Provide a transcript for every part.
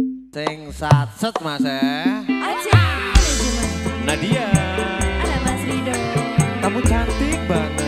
Sing satset Mas eh. Aja. Nadia. Ada Mas Rido. Kamu cantik banget.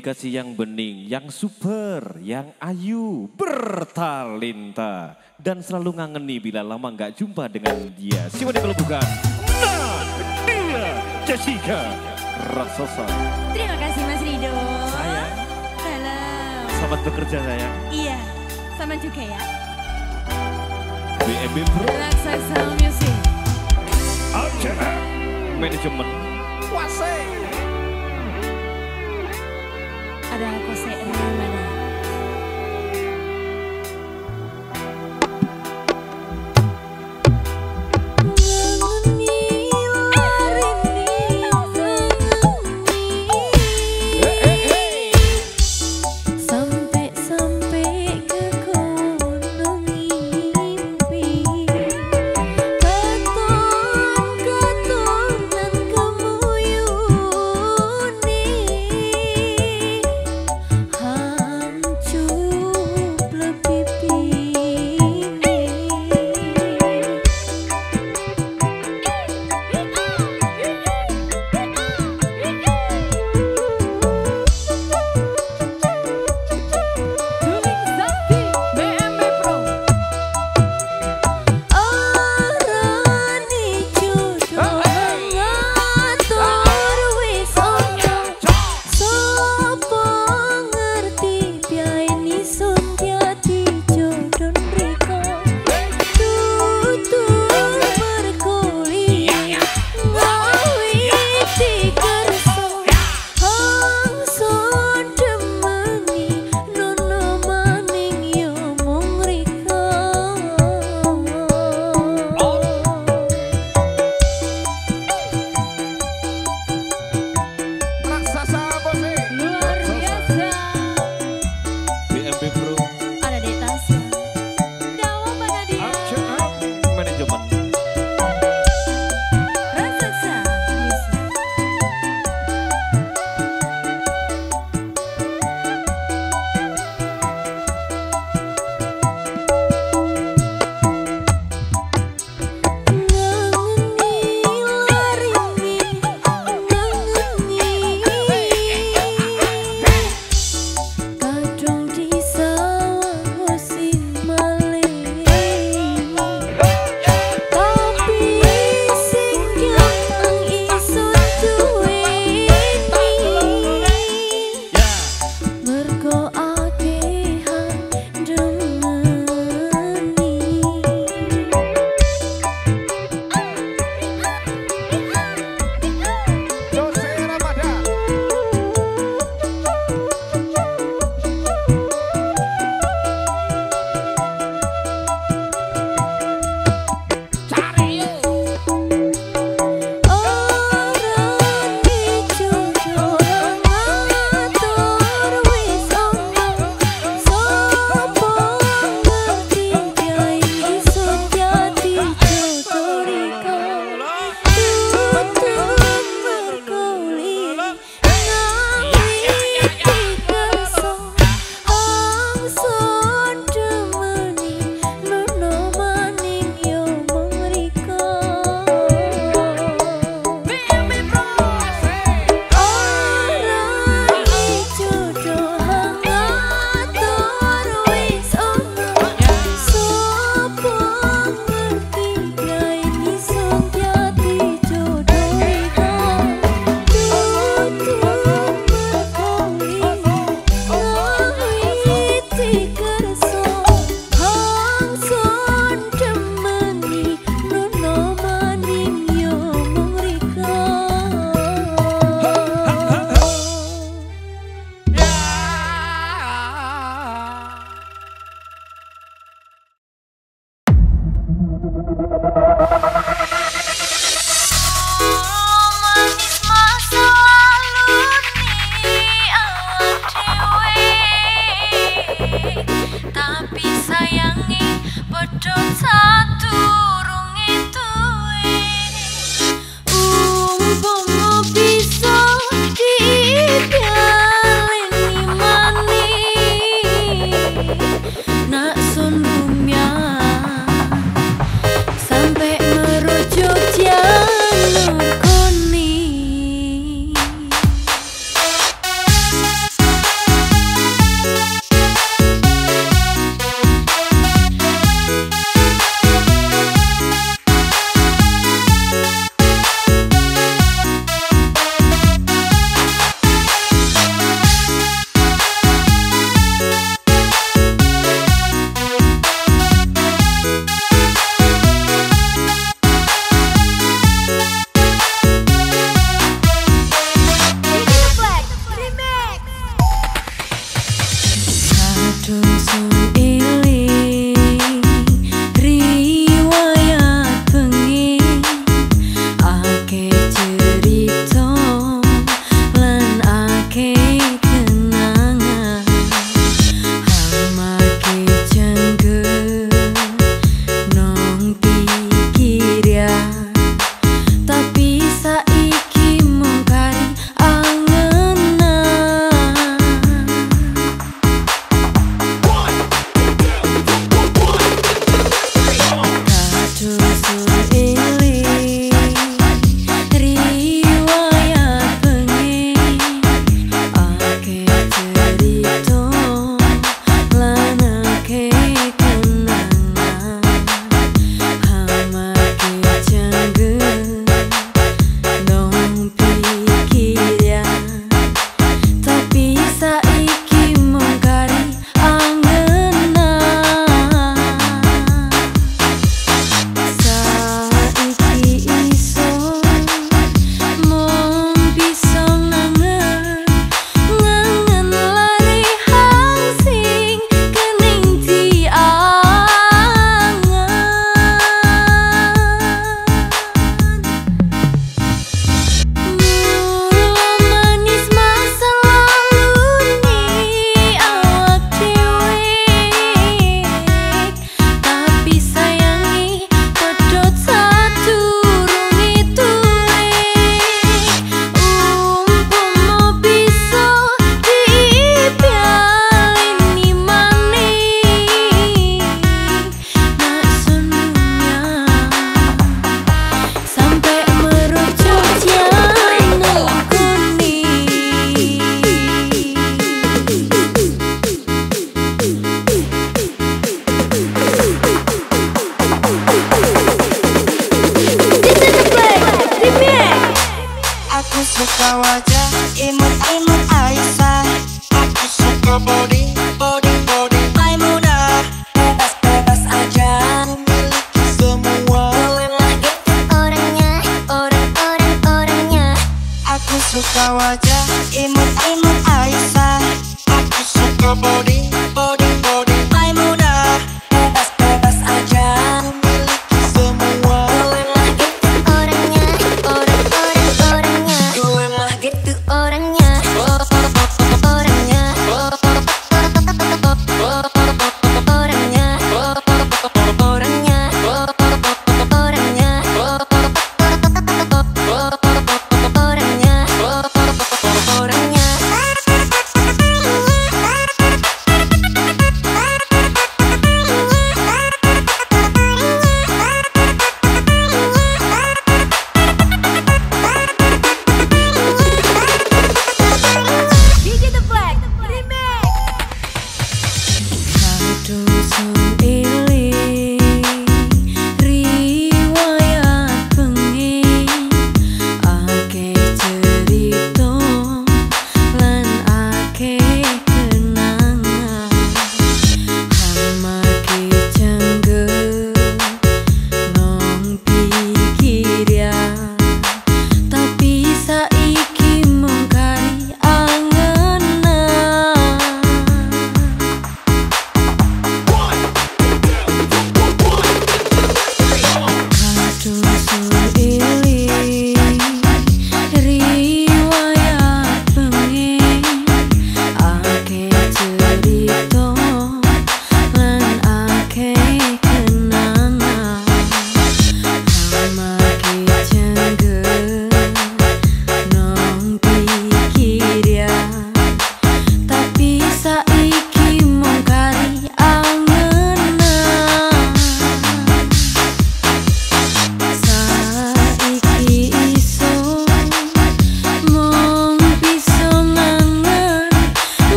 Dikasih yang bening, yang super, yang ayu, bertalenta. Dan selalu ngangeni bila lama nggak jumpa dengan dia. Siapa dia kalau bukan? Nah, dia Jessica Raksasa. Terima kasih Mas Rido. Sayang. Halo. Selamat bekerja sayang. Iya, sama juga ya. BMB Pro Raksasa Music. Acara Manajemen Kuasai. Para ko sa iyo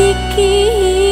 Tiki.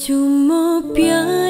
就莫拼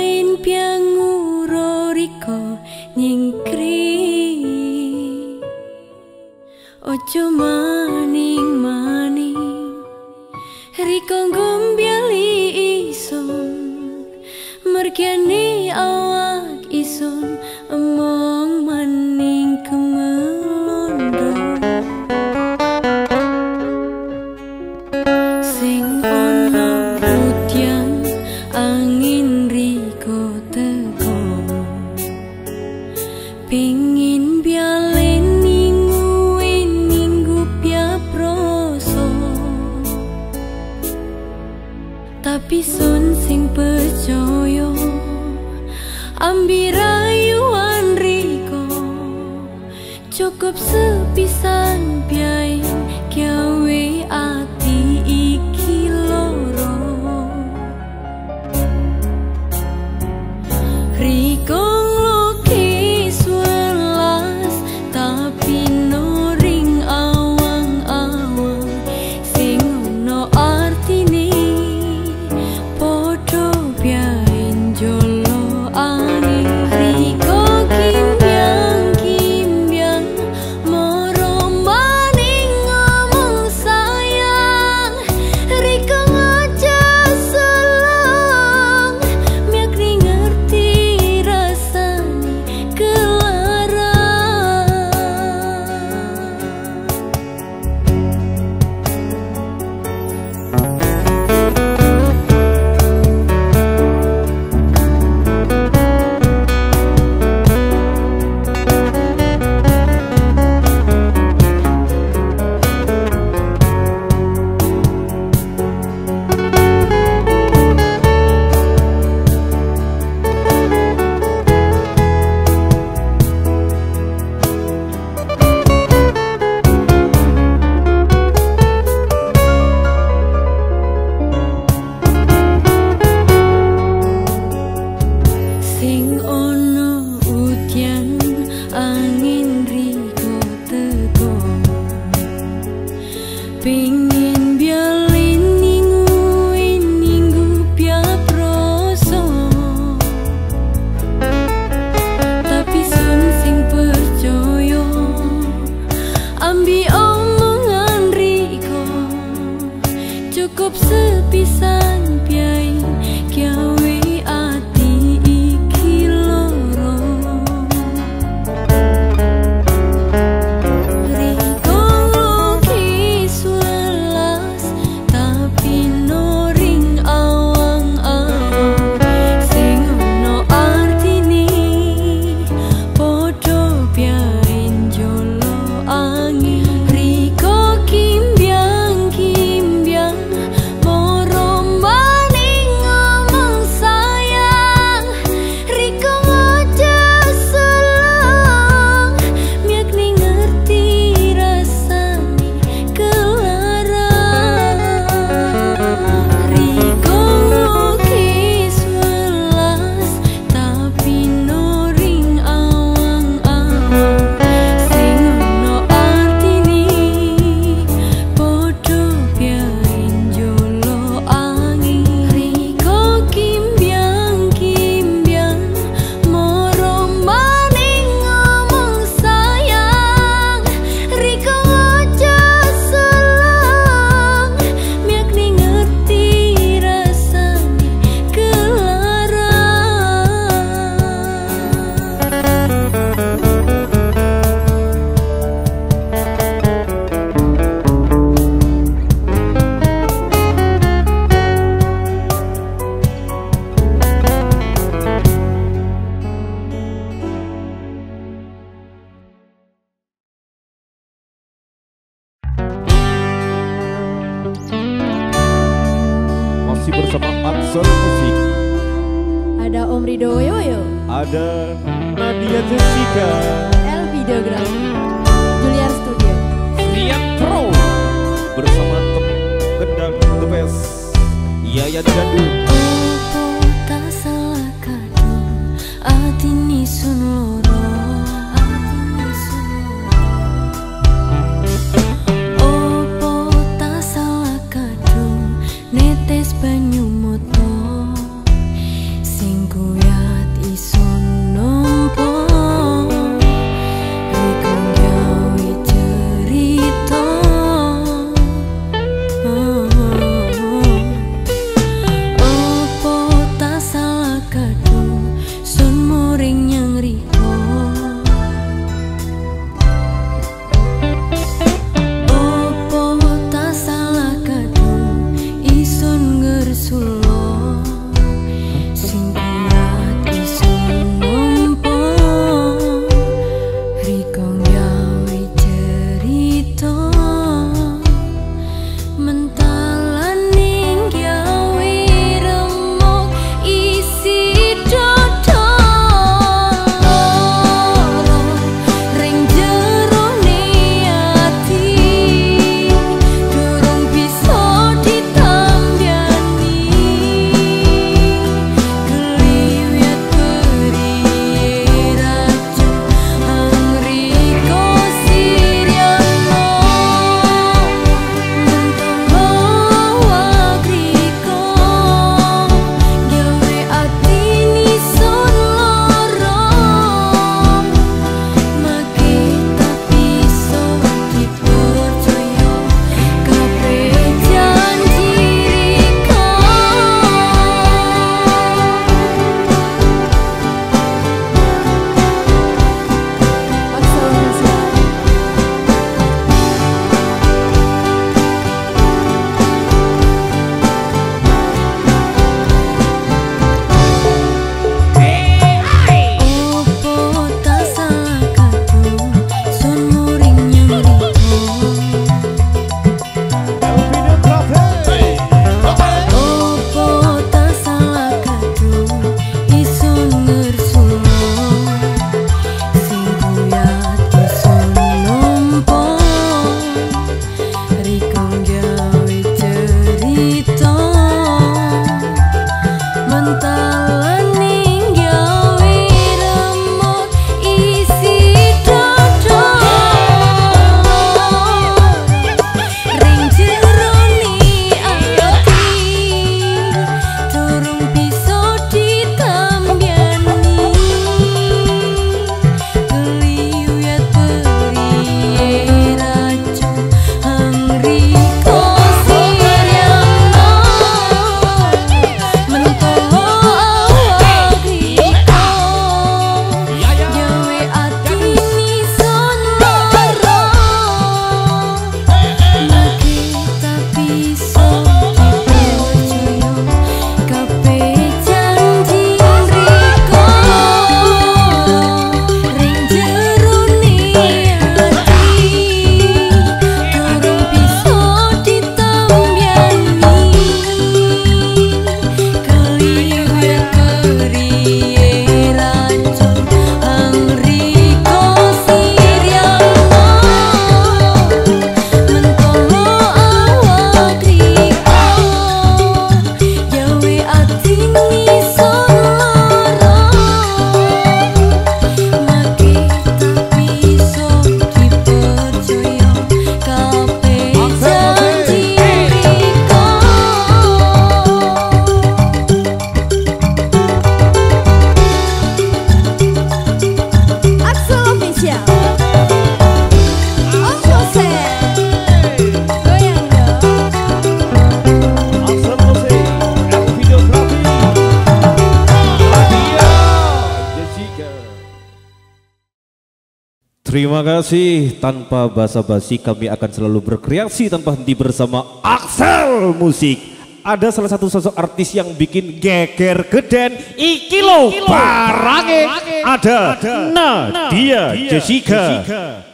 Terima kasih. Tanpa basa-basi kami akan selalu berkreasi tanpa henti bersama Axel Musik. Ada salah satu sosok artis yang bikin geger geden. Iki lo barange. ada Nadia Jessica.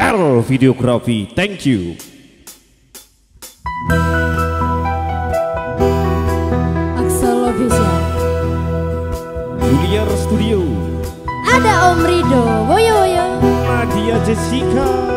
L Videografi. Thank you. Axel Official. Juliar Studio. Ada Om Rido. Nadia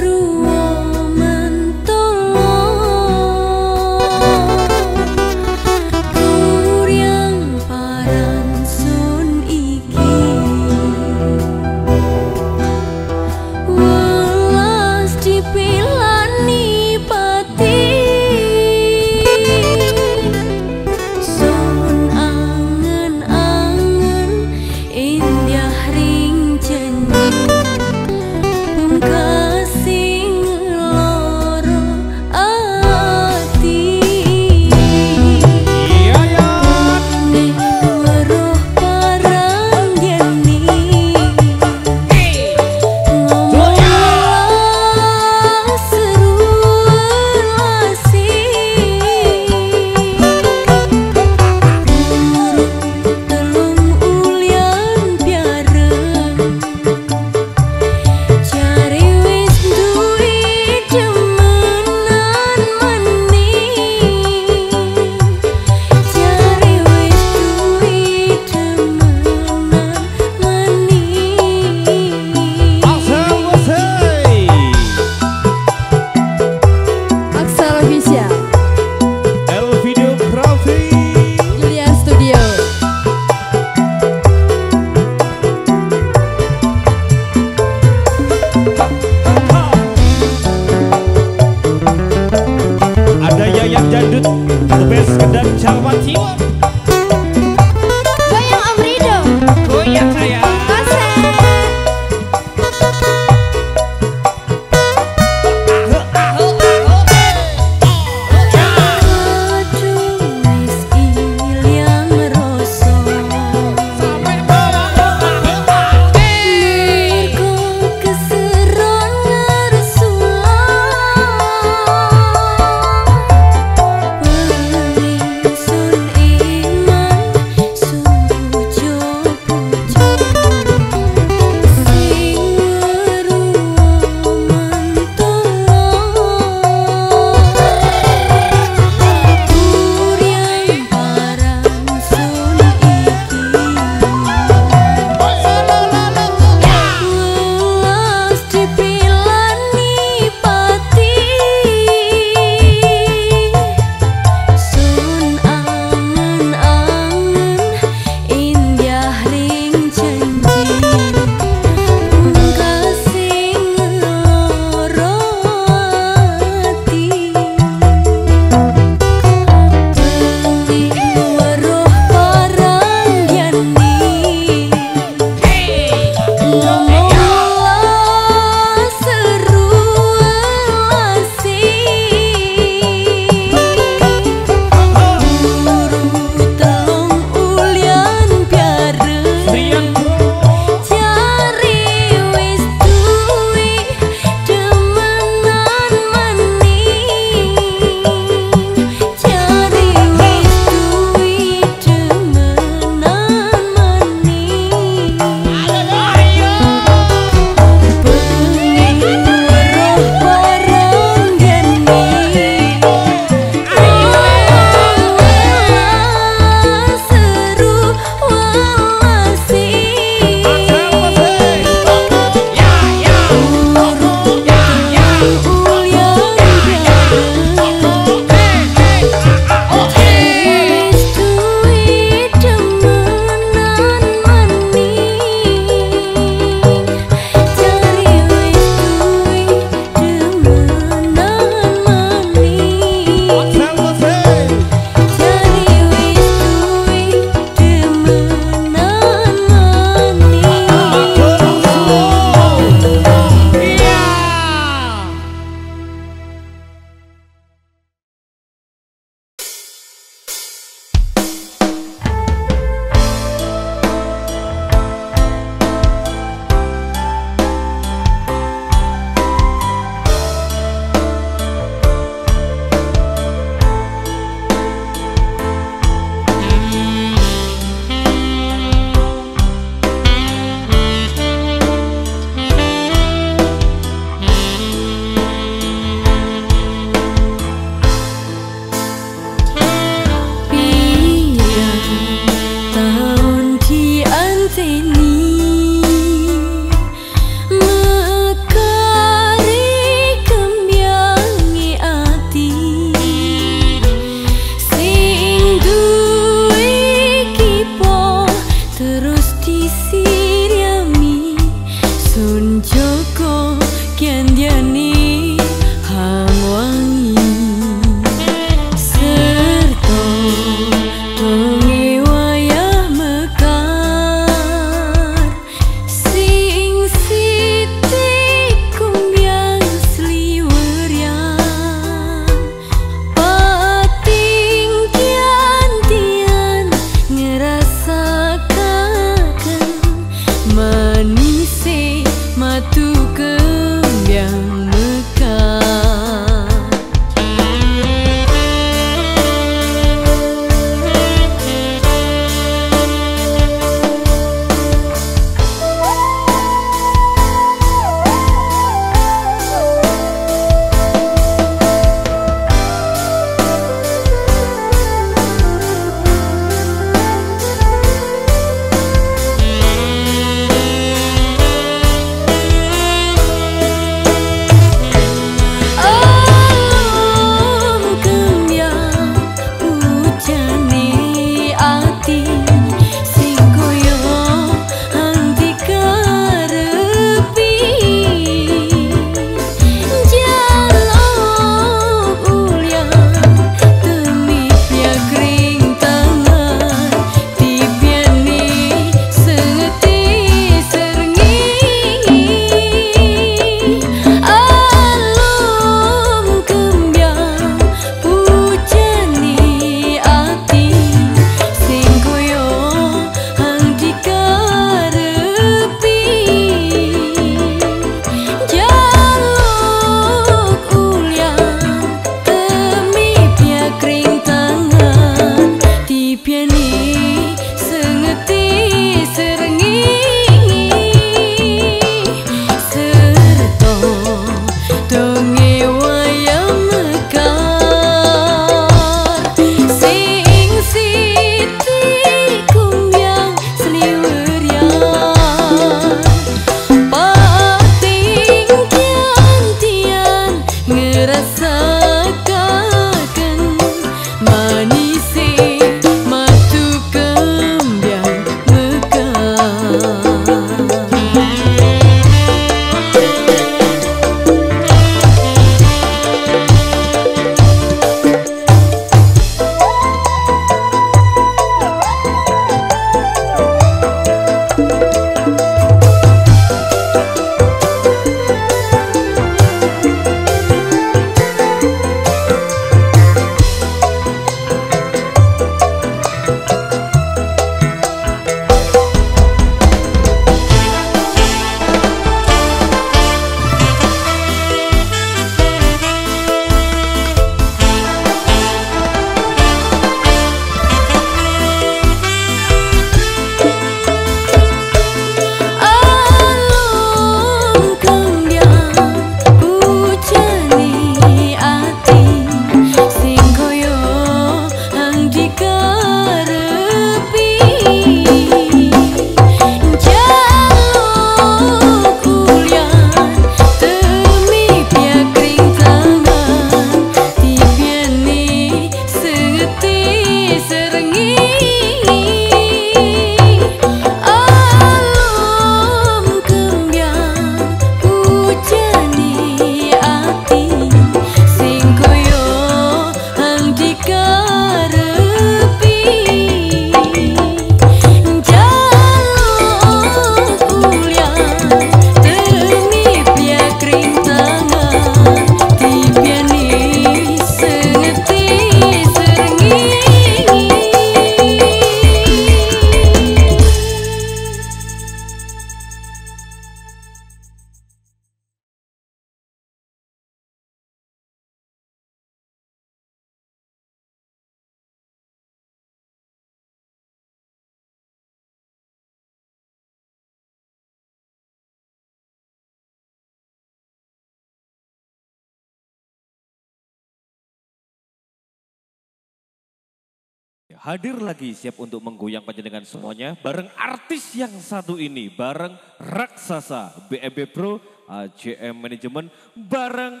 Hadir lagi siap untuk menggoyang panjenengan semuanya bareng artis yang satu ini, bareng raksasa BMB Pro ACM Management bareng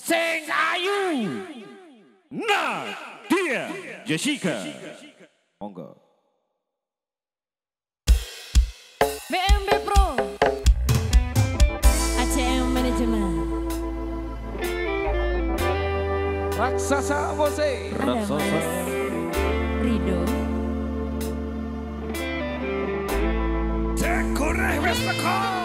Seng Ayu. Nah, dia Jessica. Monggo. BMB Pro ACM Management Raksasa Bose. Raksasa. Rido Take correct, rest call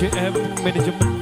ACM Manajemen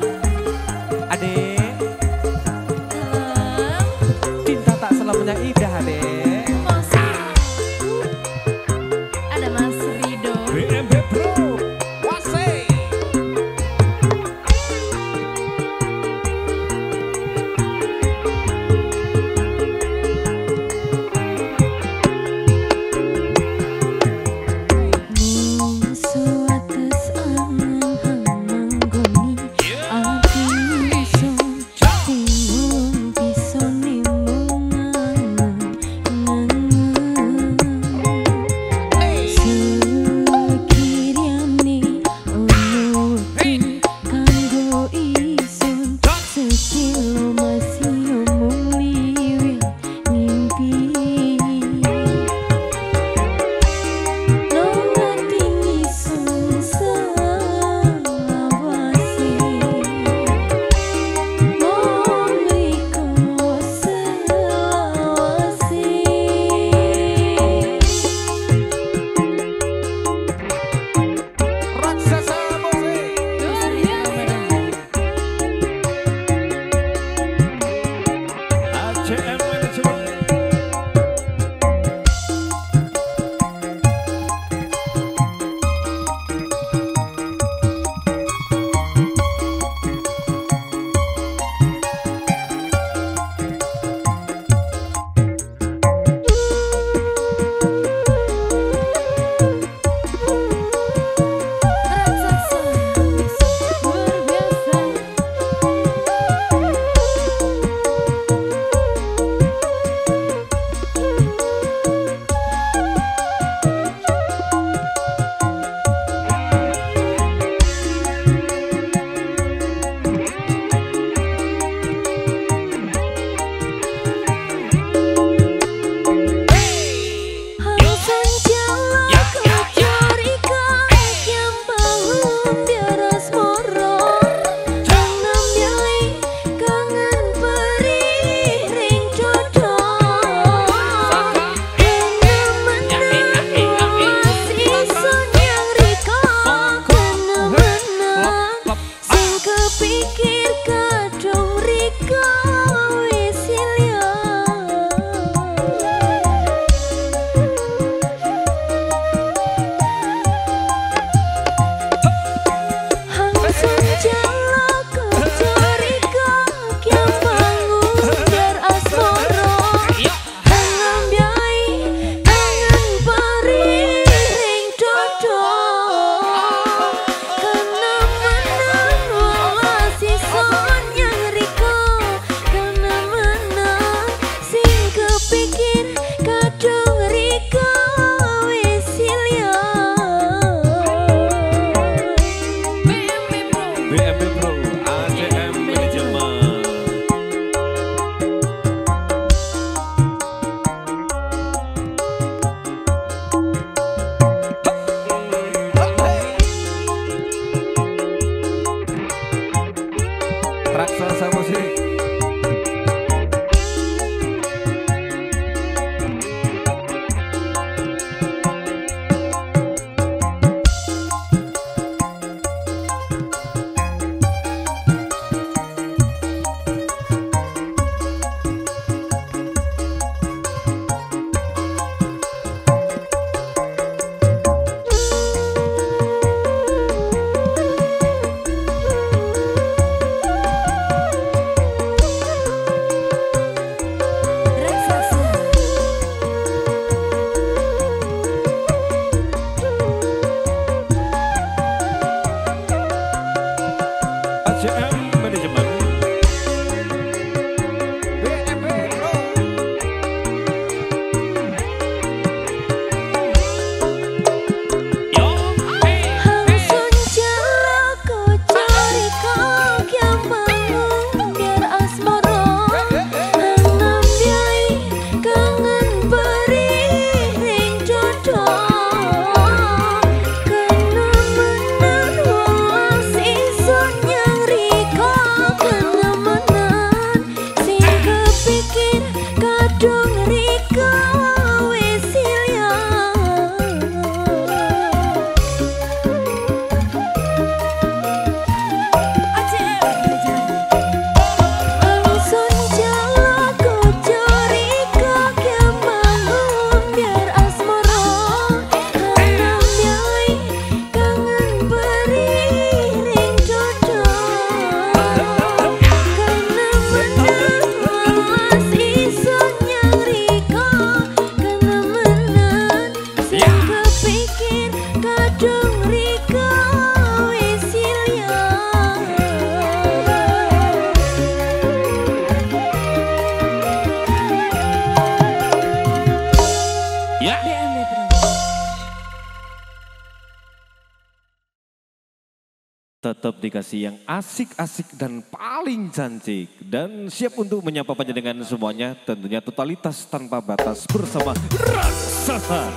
dikasih yang asik-asik dan paling cantik. Dan siap untuk menyapa panjenengan semuanya tentunya totalitas tanpa batas bersama Raksasa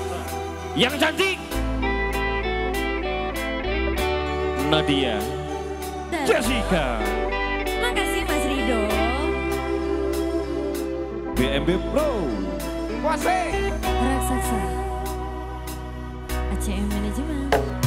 yang cantik. Nadia, Dan Jessica, makasih Mas Rido. BMB Pro, Raksasa. ACM Manajemen.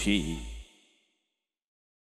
Raksasa musik.